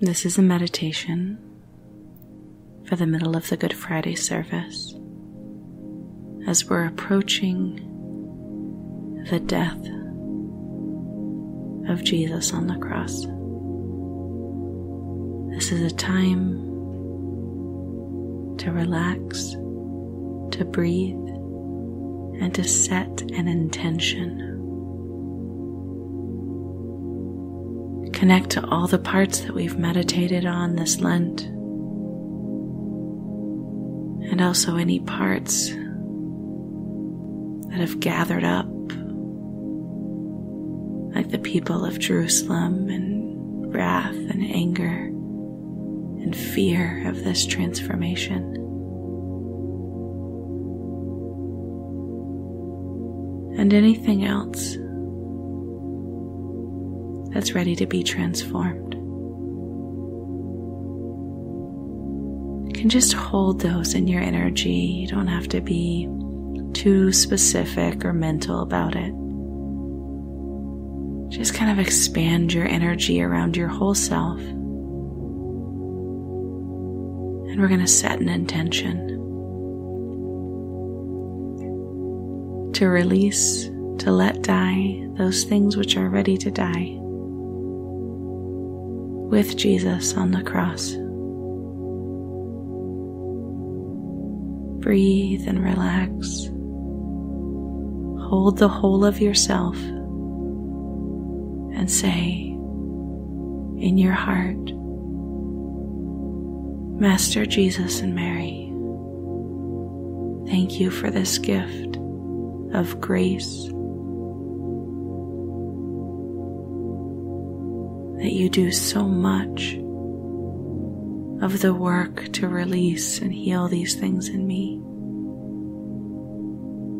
This is a meditation for the middle of the Good Friday service as we're approaching the death of Jesus on the cross. This is a time to relax, to breathe, and to set an intention. Connect to all the parts that we've meditated on this Lent, and also any parts that have gathered up, like the people of Jerusalem, and wrath and anger and fear of this transformation. And anything else that's ready to be transformed. You can just hold those in your energy. You don't have to be too specific or mental about it. Just kind of expand your energy around your whole self. And we're going to set an intention to release, to let die those things which are ready to die with Jesus on the cross. Breathe and relax. Hold the whole of yourself and say in your heart, Master Jesus and Mary, thank you for this gift of grace that you do so much of the work to release and heal these things in me.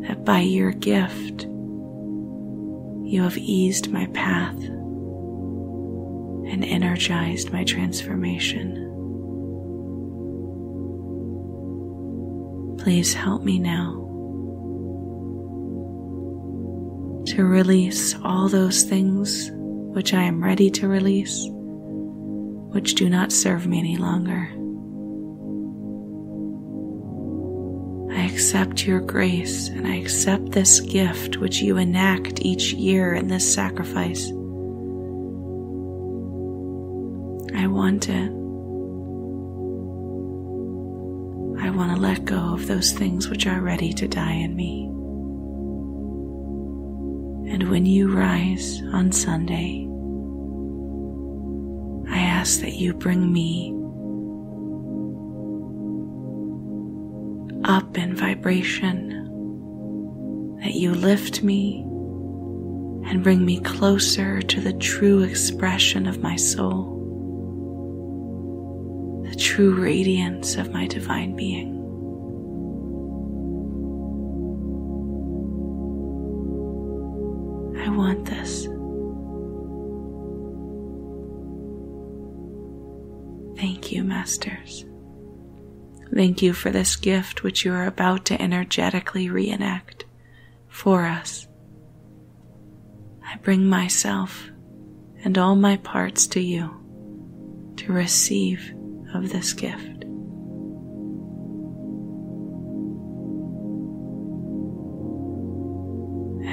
That by your gift, you have eased my path and energized my transformation. Please help me now to release all those things which I am ready to release, which do not serve me any longer. I accept your grace and I accept this gift which you enact each year in this sacrifice. I want it. I want to let go of those things which are ready to die in me. And when you rise on Sunday, I ask that you bring me up in vibration, that you lift me and bring me closer to the true expression of my soul, the true radiance of my divine being. Want this. Thank you, Masters. Thank you for this gift which you are about to energetically reenact for us. I bring myself and all my parts to you to receive of this gift.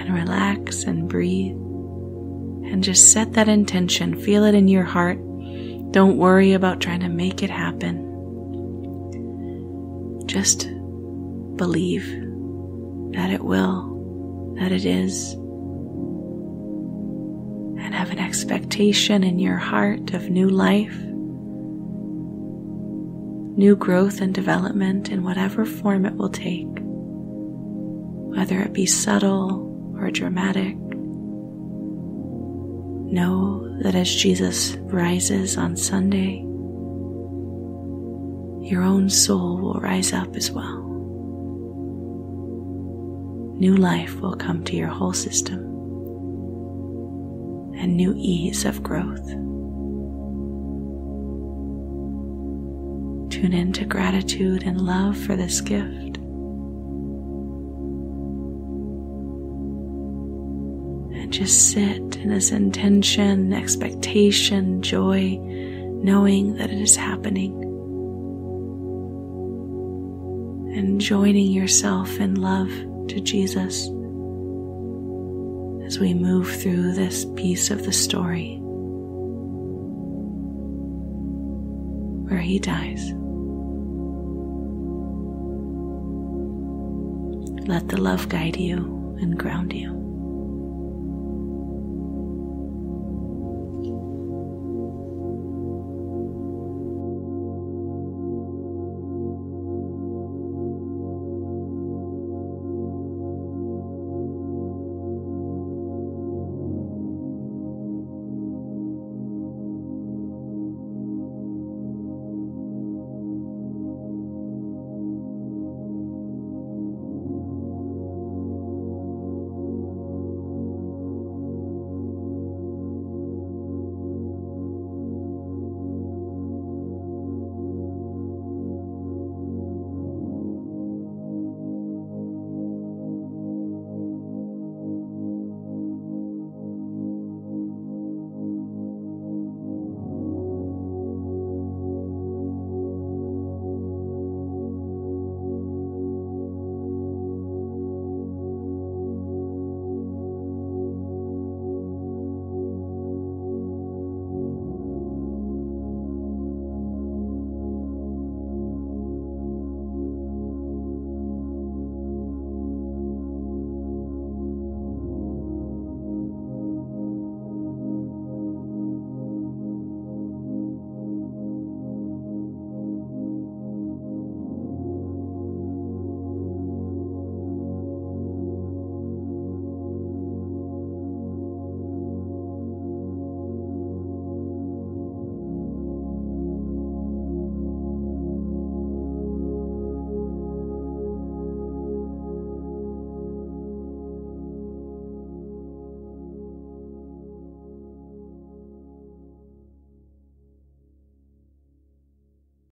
And relax and breathe and just set that intention. Feel it in your heart. Don't worry about trying to make it happen. Just believe that it will, that it is, and have an expectation in your heart of new life, new growth and development in whatever form it will take, whether it be subtle or dramatic. Know that as Jesus rises on Sunday, your own soul will rise up as well. New life will come to your whole system and new ease of growth. Tune into gratitude and love for this gift. Just sit in this intention, expectation, joy, knowing that it is happening, and joining yourself in love to Jesus as we move through this piece of the story where he dies. Let the love guide you and ground you.